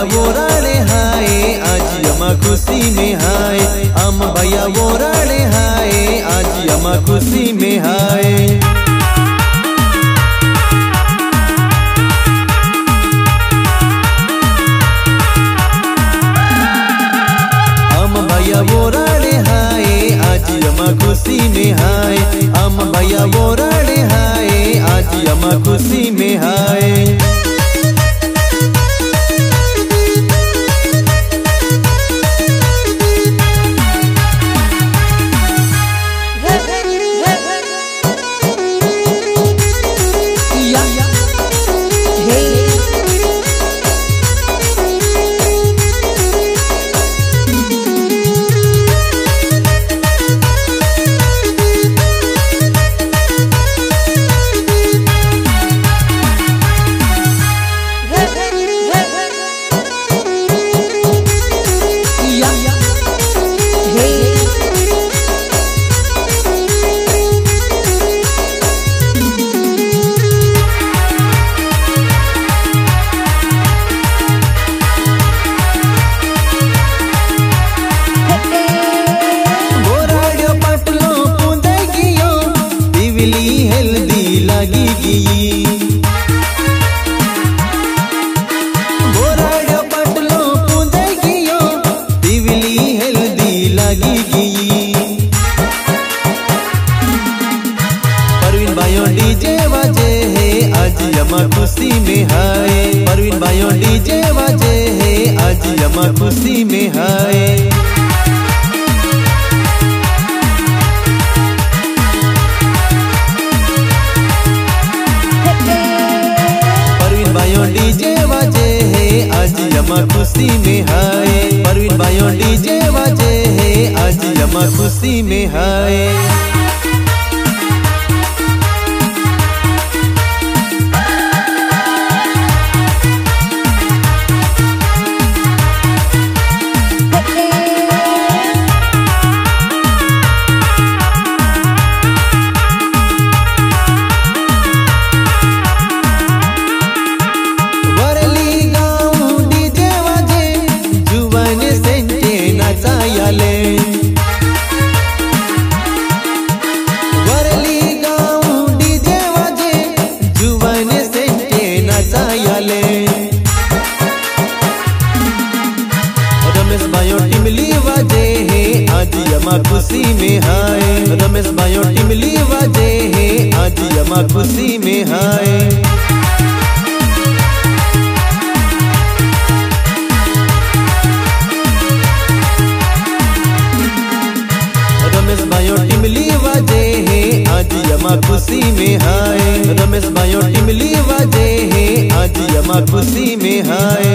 भैया वो रे हाय, आज अमा खुशी में हाय। अम भैया वो रे हाय, आज अमा खुशी में हाय। हे यमा खुशी में हाय परवीन भाइयों डीजे बाजे है। आज यमा खुशी में हाय खुशी में हाय परवीन भाइयों डीजे बाजे है। आज यमा खुशी में हाय रमेश भाइयों, टिमली वाजे है। आज यमा खुशी में हाय। रमेश भाइयों, टिमली वाजे है। आज यमा खुशी में हाय। रमेश भाइयों, टिमली वाजे है। आज यमा खुशी में हाय। रमेश भाइयों, टिमली वाजे है। आज यमा खुशी में हाय।